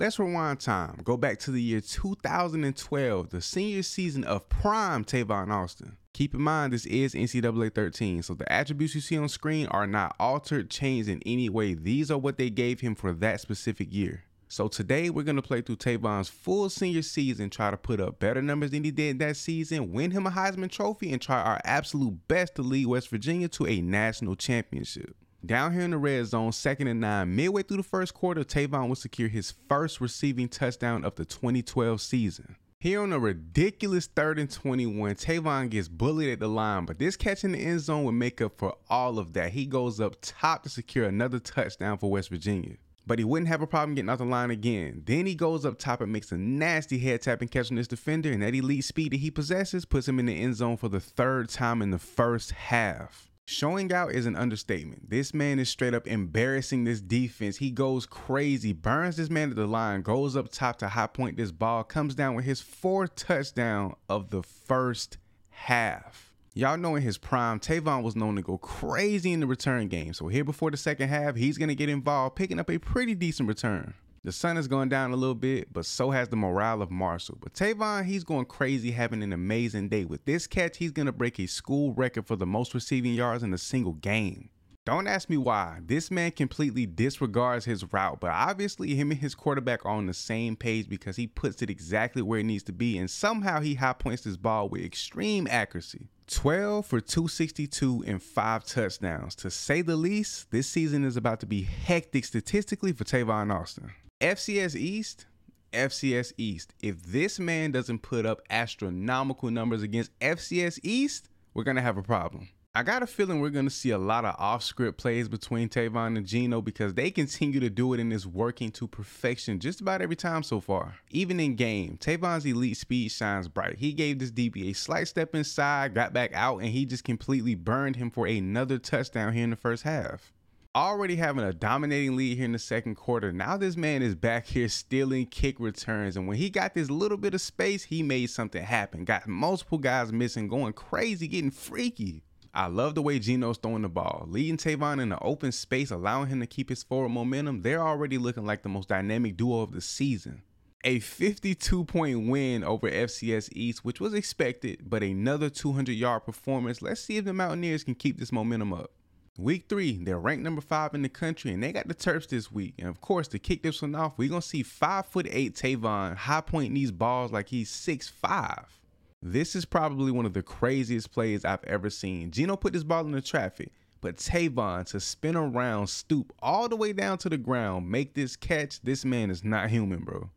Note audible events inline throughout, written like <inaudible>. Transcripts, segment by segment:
Let's rewind time. Go back to the year 2012, the senior season of prime Tavon Austin. Keep in mind, this is NCAA 13, so the attributes you see on screen are not altered, changed in any way. These are what they gave him for that specific year. So today we're gonna play through Tavon's full senior season, try to put up better numbers than he did that season, win him a Heisman Trophy, and try our absolute best to lead West Virginia to a national championship. Down here in the red zone, second and nine, midway through the first quarter, Tavon will secure his first receiving touchdown of the 2012 season. Here on a ridiculous third and 21, Tavon gets bullied at the line, but this catch in the end zone would make up for all of that. He goes up top to secure another touchdown for West Virginia but he wouldn't have a problem getting off the line again. Then he goes up top and makes a nasty head tapping catch on this defender, and that elite speed that he possesses puts him in the end zone for the third time in the first half. Showing out is an understatement. This man is straight up embarrassing this defense. He goes crazy, burns this man at the line, goes up top to high point this ball, comes down with his fourth touchdown of the first half. Y'all know in his prime, Tavon was known to go crazy in the return game. So here before the second half, he's going to get involved, picking up a pretty decent return. The sun is going down a little bit, but so has the morale of Marshall. But Tavon, he's going crazy, having an amazing day. With this catch, he's going to break a school record for the most receiving yards in a single game. Don't ask me why. This man completely disregards his route, but obviously him and his quarterback are on the same page because he puts it exactly where it needs to be, and somehow he high points this ball with extreme accuracy. 12 for 262 and five touchdowns. To say the least, this season is about to be hectic statistically for Tavon Austin. FCS East, FCS East. If this man doesn't put up astronomical numbers against FCS East, we're going to have a problem. I got a feeling we're going to see a lot of off script plays between Tavon and Geno because they continue to do it and it's working to perfection just about every time so far. Even in game, Tavon's elite speed shines bright. He gave this DB a slight step inside, got back out, and he just completely burned him for another touchdown here in the first half. Already having a dominating lead here in the second quarter, now this man is back here stealing kick returns. And when he got this little bit of space, he made something happen. Got multiple guys missing, going crazy, getting freaky. I love the way Geno's throwing the ball, leading Tavon in the open space, allowing him to keep his forward momentum. They're already looking like the most dynamic duo of the season. A 52 point win over FCS East, which was expected, but another 200 yard performance. Let's see if the Mountaineers can keep this momentum up. Week three, they're ranked number five in the country, and they got the Terps this week. And of course, to kick this one off, we're gonna see five foot eight Tavon high pointing these balls like he's six five. This is probably one of the craziest plays I've ever seen. Geno put this ball in the traffic, but Tavon to spin around, stoop all the way down to the ground, make this catch. This man is not human, bro.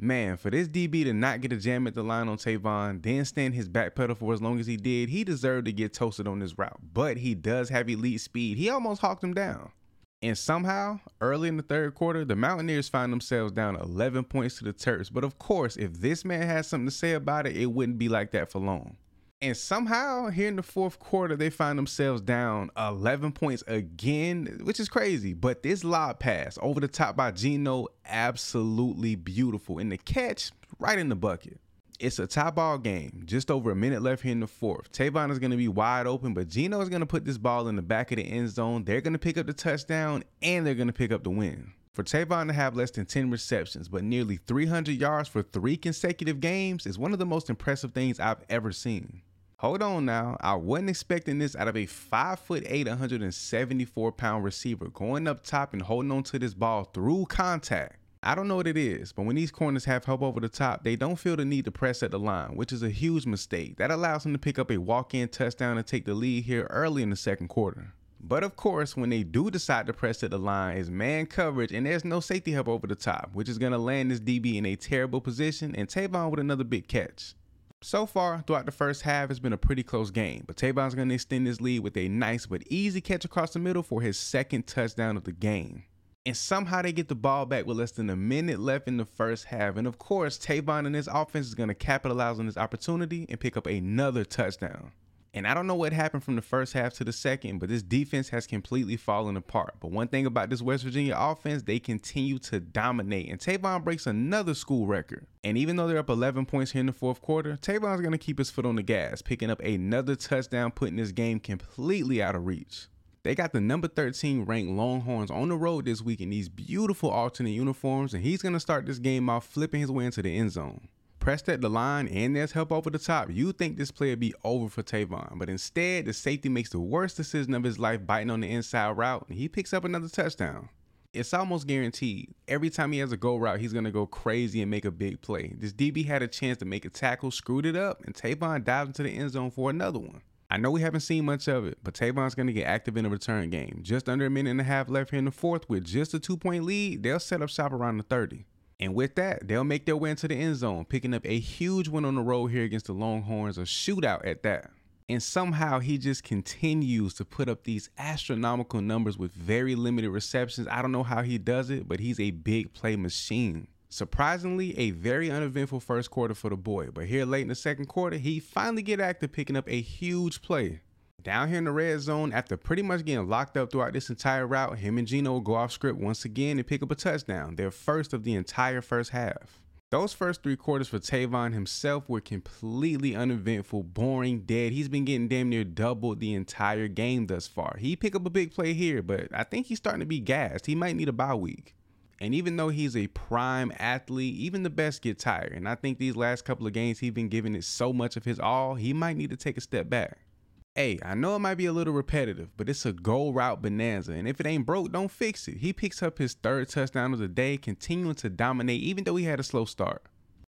Man, for this DB to not get a jam at the line on Tavon, then stand his back pedal for as long as he did, he deserved to get toasted on this route. But he does have elite speed. He almost hawked him down. And somehow, early in the third quarter, the Mountaineers find themselves down 11 points to the Terps. But of course, if this man has something to say about it, it wouldn't be like that for long. And somehow, here in the fourth quarter, they find themselves down 11 points again, which is crazy. But this lob pass over the top by Geno, absolutely beautiful. And the catch, right in the bucket. It's a tie ball game. Just over a minute left here in the fourth. Tavon is going to be wide open, but Geno is going to put this ball in the back of the end zone. They're going to pick up the touchdown and they're going to pick up the win. For Tavon to have less than 10 receptions, but nearly 300 yards for three consecutive games is one of the most impressive things I've ever seen. Hold on now, I wasn't expecting this out of a 5'8, 174 pound receiver going up top and holding on to this ball through contact. I don't know what it is, but when these corners have help over the top, they don't feel the need to press at the line, which is a huge mistake. That allows them to pick up a walk in touchdown and take the lead here early in the second quarter. But of course, when they do decide to press at the line, is man coverage and there's no safety help over the top, which is going to land this DB in a terrible position and Tavon with another big catch. So far, throughout the first half, it's been a pretty close game, but Tavon's going to extend his lead with a nice but easy catch across the middle for his second touchdown of the game and somehow they get the ball back with less than a minute left in the first half. And of course, Tavon and his offense is going to capitalize on this opportunity and pick up another touchdown. And I don't know what happened from the first half to the second, but this defense has completely fallen apart. But one thing about this West Virginia offense, they continue to dominate. And Tavon breaks another school record. And even though they're up 11 points here in the fourth quarter, Tavon's going to keep his foot on the gas, picking up another touchdown, putting this game completely out of reach. They got the number 13 ranked Longhorns on the road this week in these beautiful alternate uniforms, and he's going to start this game off flipping his way into the end zone. Pressed at the line and there's help over the top, you think this play would be over for Tavon, but instead, the safety makes the worst decision of his life biting on the inside route, and he picks up another touchdown. It's almost guaranteed. Every time he has a go route, he's gonna go crazy and make a big play. This DB had a chance to make a tackle, screwed it up, and Tavon dives into the end zone for another one. I know we haven't seen much of it, but Tavon's going to get active in the return game. Just under a minute and a half left here in the fourth with just a two point lead, they'll set up shop around the 30. And with that, they'll make their way into the end zone, picking up a huge win on the road here against the Longhorns, a shootout at that. And somehow he just continues to put up these astronomical numbers with very limited receptions. I don't know how he does it, but he's a big play machine. Surprisingly, a very uneventful first quarter for the boy, but here late in the second quarter, he finally get active picking up a huge play. Down here in the red zone, after pretty much getting locked up throughout this entire route, him and will go off script once again and pick up a touchdown, their first of the entire first half. Those first three quarters for Tavon himself were completely uneventful, boring, dead. He's been getting damn near double the entire game thus far. He pick up a big play here, but I think he's starting to be gassed. He might need a bye week. And even though he's a prime athlete, even the best get tired. And I think these last couple of games he's been giving it so much of his all, he might need to take a step back. Hey, I know it might be a little repetitive, but it's a go route bonanza, and if it ain't broke, don't fix it. He picks up his third touchdown of the day, continuing to dominate even though he had a slow start.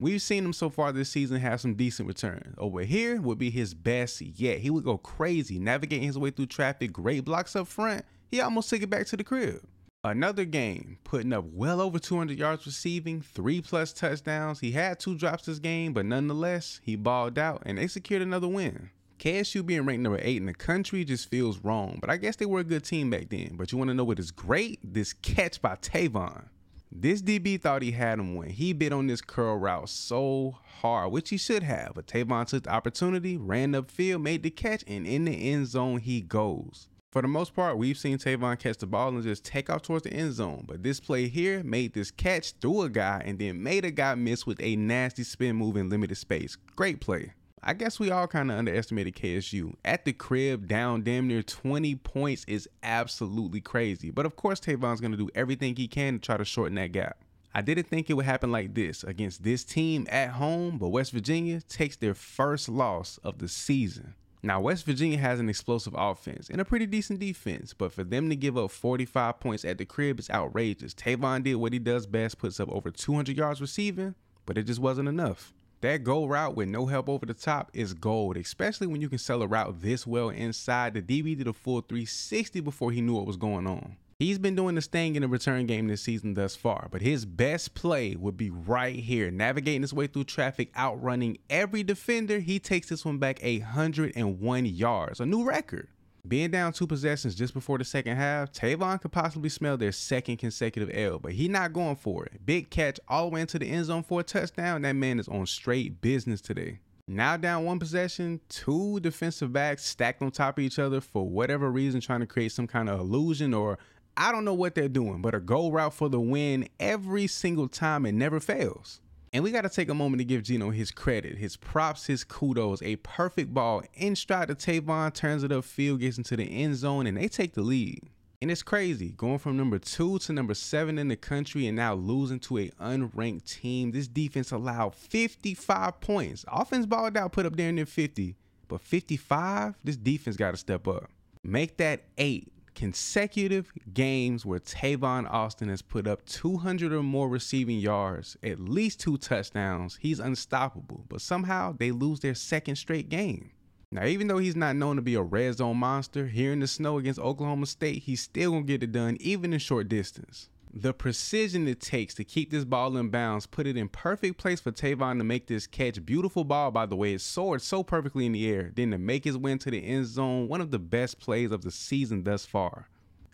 We've seen him so far this season have some decent returns. Over here would be his best yet. He would go crazy, navigating his way through traffic, great blocks up front. He almost took it back to the crib. Another game, putting up well over 200 yards receiving, three plus touchdowns. He had two drops this game, but nonetheless, he balled out and they secured another win. KSU being ranked number eight in the country just feels wrong, but I guess they were a good team back then. But you want to know what is great? This catch by Tavon. This DB thought he had him when he bit on this curl route so hard, which he should have. But Tavon took the opportunity, ran upfield, made the catch, and in the end zone he goes. For the most part, we've seen Tavon catch the ball and just take off towards the end zone. But this play here made this catch through a guy and then made a guy miss with a nasty spin move in limited space. Great play. I guess we all kind of underestimated KSU. At the crib, down damn near 20 points is absolutely crazy. But of course, Tavon's going to do everything he can to try to shorten that gap. I didn't think it would happen like this against this team at home, but West Virginia takes their first loss of the season. Now, West Virginia has an explosive offense and a pretty decent defense, but for them to give up 45 points at the crib is outrageous. Tavon did what he does best, puts up over 200 yards receiving, but it just wasn't enough. That go route with no help over the top is gold, especially when you can sell a route this well inside. The DB did a full 360 before he knew what was going on. He's been doing this thing in the return game this season thus far, but his best play would be right here, navigating his way through traffic, outrunning every defender. He takes this one back 101 yards, a new record. Being down two possessions just before the second half, Tavon could possibly smell their second consecutive L, but he not going for it. Big catch all the way into the end zone for a touchdown. That man is on straight business today. Now down one possession, two defensive backs stacked on top of each other for whatever reason, trying to create some kind of illusion or I don't know what they're doing, but a go route for the win every single time and never fails. And we got to take a moment to give Geno his credit, his props, his kudos. A perfect ball in stride to Tavon, turns it upfield, gets into the end zone, and they take the lead. And it's crazy going from number two to number seven in the country and now losing to a unranked team. This defense allowed 55 points. Offense balled out, put up there near 50, but 55, this defense got to step up. Make that eight consecutive games where Tavon Austin has put up 200 or more receiving yards, at least two touchdowns. He's unstoppable, but somehow they lose their second straight game. Now, even though he's not known to be a red zone monster, here in the snow against Oklahoma State, he's still gonna get it done, even in short distance. The precision it takes to keep this ball in bounds put it in perfect place for Tavon to make this catch. Beautiful ball, by the way. It soared so perfectly in the air. Then to make his way into the end zone, one of the best plays of the season thus far.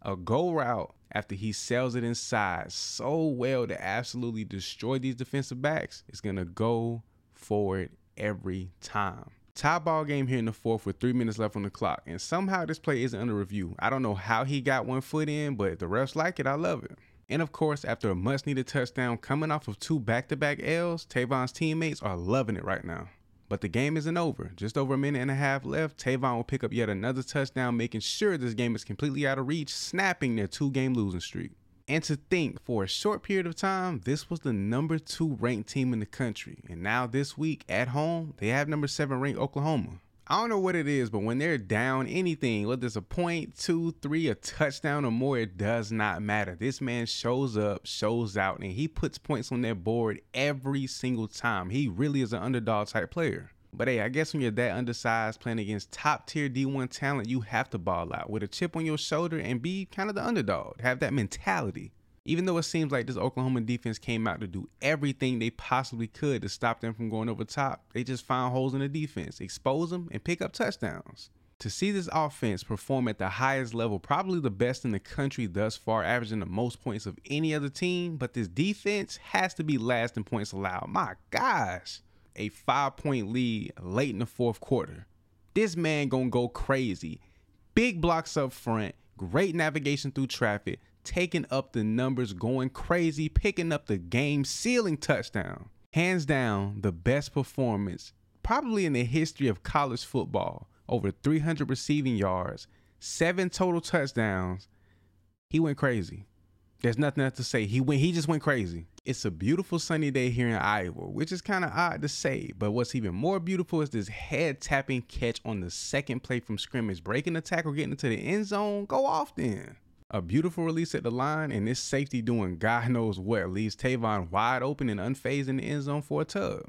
A go route after he sells it inside so well to absolutely destroy these defensive backs It's going to go for it every time. Tie ball game here in the fourth with three minutes left on the clock, and somehow this play isn't under review. I don't know how he got one foot in, but the refs like it. I love it. And of course, after a much needed touchdown coming off of two back to back L's, Tavon's teammates are loving it right now. But the game isn't over. Just over a minute and a half left, Tavon will pick up yet another touchdown, making sure this game is completely out of reach, snapping their two game losing streak. And to think, for a short period of time, this was the number two ranked team in the country. And now this week at home, they have number seven ranked Oklahoma. I don't know what it is, but when they're down anything, whether it's a point, two, three, a touchdown or more, it does not matter. This man shows up, shows out, and he puts points on their board every single time. He really is an underdog type player. But hey, I guess when you're that undersized playing against top tier D1 talent, you have to ball out with a chip on your shoulder and be kind of the underdog. Have that mentality. Even though it seems like this Oklahoma defense came out to do everything they possibly could to stop them from going over top, they just found holes in the defense, expose them, and pick up touchdowns. To see this offense perform at the highest level, probably the best in the country thus far, averaging the most points of any other team, but this defense has to be last in points allowed. My gosh a five point lead late in the fourth quarter. This man gonna go crazy. Big blocks up front, great navigation through traffic, taking up the numbers, going crazy, picking up the game sealing touchdown. Hands down, the best performance probably in the history of college football. Over 300 receiving yards, seven total touchdowns. He went crazy. There's nothing else to say. He went. He just went crazy. It's a beautiful sunny day here in Iowa, which is kind of odd to say, but what's even more beautiful is this head tapping catch on the second play from scrimmage, breaking the tackle, getting into the end zone. Go off then. A beautiful release at the line, and this safety doing God <laughs> knows what leaves Tavon wide open and unfazed in the end zone for a tub.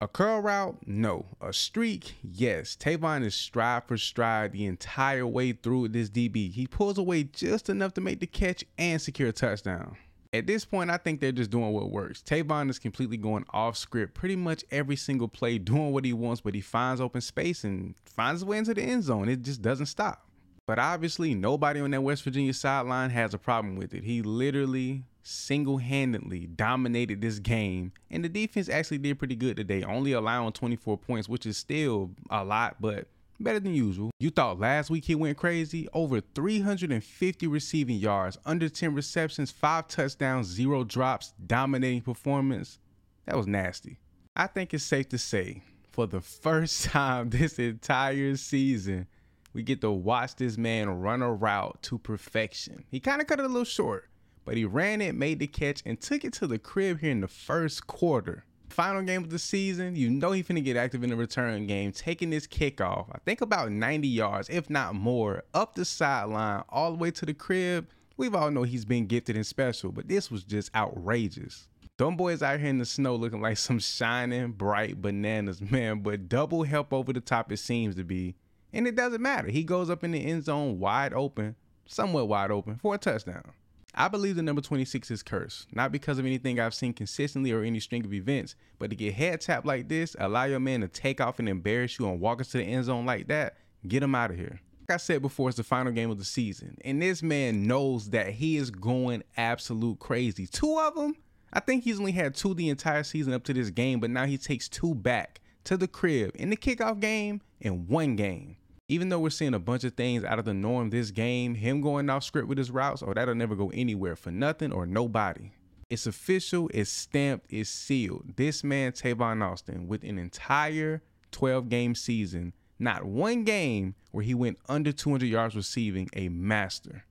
A curl route? No. A streak? Yes. Tavon is stride for stride the entire way through this DB. He pulls away just enough to make the catch and secure a touchdown. At this point, I think they're just doing what works. Tavon is completely going off script pretty much every single play, <laughs> doing what he wants, but he finds open space and finds his way into the end zone. It just doesn't stop. But obviously, nobody on that West Virginia sideline has a problem with it. He literally single handedly dominated this game, and the defense actually did pretty good today, only allowing 24 points, which is still a lot, but better than usual. You thought last week he went crazy? Over 350 receiving yards, under 10 receptions, 5 touchdowns, 0 drops, dominating performance. That was nasty. I think it's safe to say, for the <laughs> first time this entire season, we get to watch this man run a route to perfection. He kind of cut it a little short, but he ran it, made the catch, and took it to the crib here in the first quarter final game of the season, you know he's finna get active in the return game, taking this kickoff, I think about 90 yards, if not more, up the sideline, all the way to the crib. We've all know he's been gifted and special, but this was just outrageous. Them boys out here in the snow looking like some shining bright bananas, man, but double help over the top it seems to be. And it doesn't matter. He goes up in the end zone wide open, somewhat wide open, for a touchdown. I believe the number 26 is cursed, not because of anything I've seen consistently or any string of events, but to get head tapped like this, allow your man to take off and embarrass you and walk us to the end zone like that, get him out of here. Like I said before, it's the final game of the season, and this man knows that he is going absolute crazy. Two of them, I think he's only had two the entire season up to this game, but now he takes two back to the crib in the kickoff game in one game even though we're seeing a bunch of things out of the norm this game, him going off script with his routes, oh, that'll never go anywhere for nothing or nobody. It's official, it's stamped, it's sealed. This man, Tavon Austin, with an entire 12 game season, not one game where he went under 200 yards receiving, a master.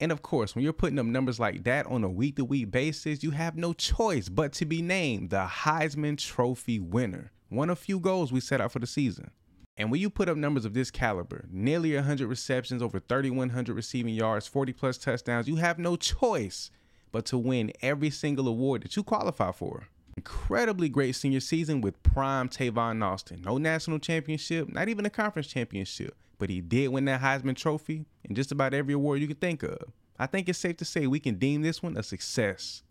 And of course, when you're putting up numbers like that on a week to week basis, you have no choice but to be named the Heisman Trophy winner. One of few goals we set out for the season. And when you put up numbers of this caliber, nearly 100 receptions, over 3,100 receiving yards, 40 plus touchdowns, you have no choice but to win every single award that you qualify for. Incredibly great senior season with prime Tavon Austin. No national championship, not even a conference championship, but he did win that Heisman Trophy and just about every award you can think of. I think it's safe to say we can deem this one a success.